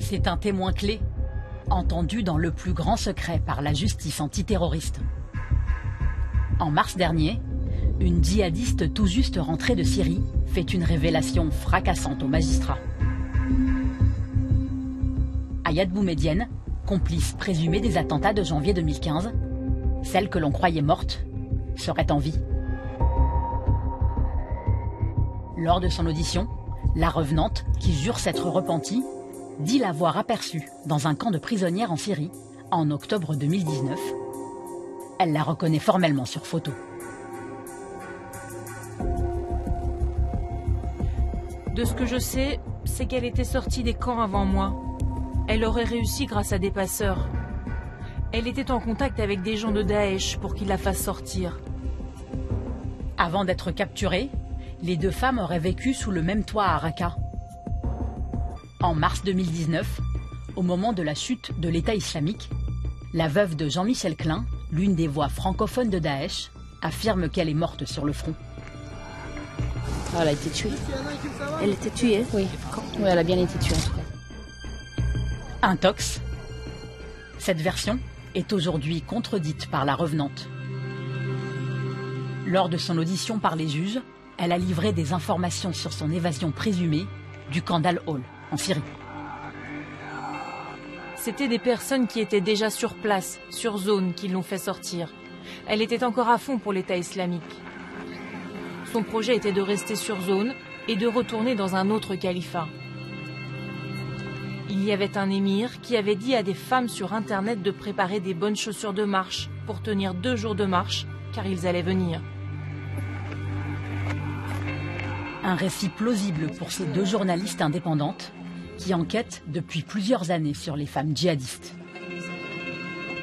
C'est un témoin clé, entendu dans le plus grand secret par la justice antiterroriste. En mars dernier, une djihadiste tout juste rentrée de Syrie fait une révélation fracassante aux magistrats. Ayad Boumedienne, complice présumée des attentats de janvier 2015, celle que l'on croyait morte, serait en vie. Lors de son audition, la revenante, qui jure s'être repentie, dit l'avoir aperçue dans un camp de prisonnières en Syrie en octobre 2019. Elle la reconnaît formellement sur photo. De ce que je sais, c'est qu'elle était sortie des camps avant moi. Elle aurait réussi grâce à des passeurs. Elle était en contact avec des gens de Daesh pour qu'ils la fassent sortir. Avant d'être capturées, les deux femmes auraient vécu sous le même toit à Raqqa. En mars 2019, au moment de la chute de l'État islamique, la veuve de Jean-Michel Klein, l'une des voix francophones de Daesh, affirme qu'elle est morte sur le front. elle a été tuée. Elle était tuée Oui. Oui, elle a bien été tuée en tout cas. Intox. Cette version est aujourd'hui contredite par la revenante. Lors de son audition par les juges, elle a livré des informations sur son évasion présumée du camp d'Al-Hol en Syrie. C'était des personnes qui étaient déjà sur place, sur zone, qui l'ont fait sortir. Elle était encore à fond pour l'État islamique. Son projet était de rester sur zone et de retourner dans un autre califat. Il y avait un émir qui avait dit à des femmes sur Internet de préparer des bonnes chaussures de marche pour tenir deux jours de marche, car ils allaient venir. Un récit plausible pour ces deux journalistes indépendantes qui enquêtent depuis plusieurs années sur les femmes djihadistes.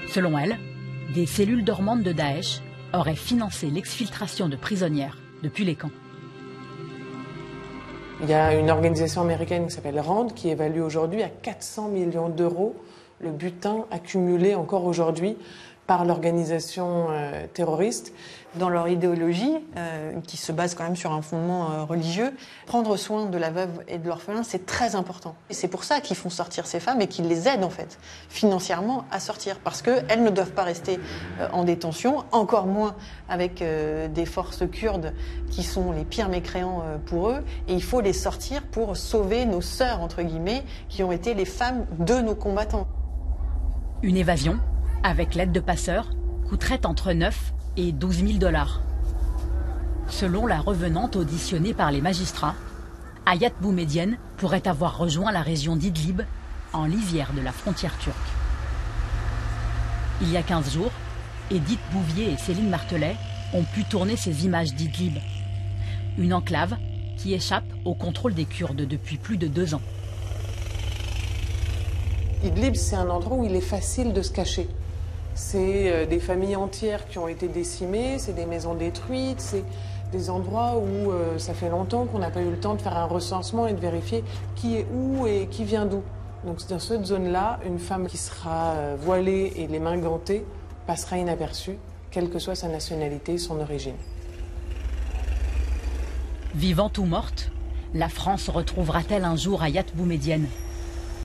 Selon elles, des cellules dormantes de Daesh auraient financé l'exfiltration de prisonnières depuis les camps. Il y a une organisation américaine qui s'appelle RAND qui évalue aujourd'hui à 400 millions d'euros le butin accumulé encore aujourd'hui par l'organisation euh, terroriste. Dans leur idéologie, euh, qui se base quand même sur un fondement euh, religieux, prendre soin de la veuve et de l'orphelin, c'est très important. Et c'est pour ça qu'ils font sortir ces femmes et qu'ils les aident en fait financièrement à sortir, parce qu'elles ne doivent pas rester en détention, encore moins avec des forces kurdes qui sont les pires mécréants pour eux. Et il faut les sortir pour sauver nos sœurs entre guillemets, qui ont été les femmes de nos combattants. Une évasion avec l'aide de passeurs, coûterait entre 9 et 12 000 dollars. Selon la revenante auditionnée par les magistrats, Ayat Boumedienne pourrait avoir rejoint la région d'Idlib, en lisière de la frontière turque. Il y a 15 jours, Edith Bouvier et Céline Martelet ont pu tourner ces images d'Idlib, une enclave qui échappe au contrôle des Kurdes depuis plus de deux ans. Idlib, c'est un endroit où il est facile de se cacher. C'est euh, des familles entières qui ont été décimées, c'est des maisons détruites, c'est des endroits où euh, ça fait longtemps qu'on n'a pas eu le temps de faire un recensement et de vérifier qui est où et qui vient d'où. Donc dans cette zone-là, une femme qui sera euh, voilée et les mains gantées passera inaperçue, quelle que soit sa nationalité son origine. Vivante ou morte, la France retrouvera-t-elle un jour Ayat Boumedienne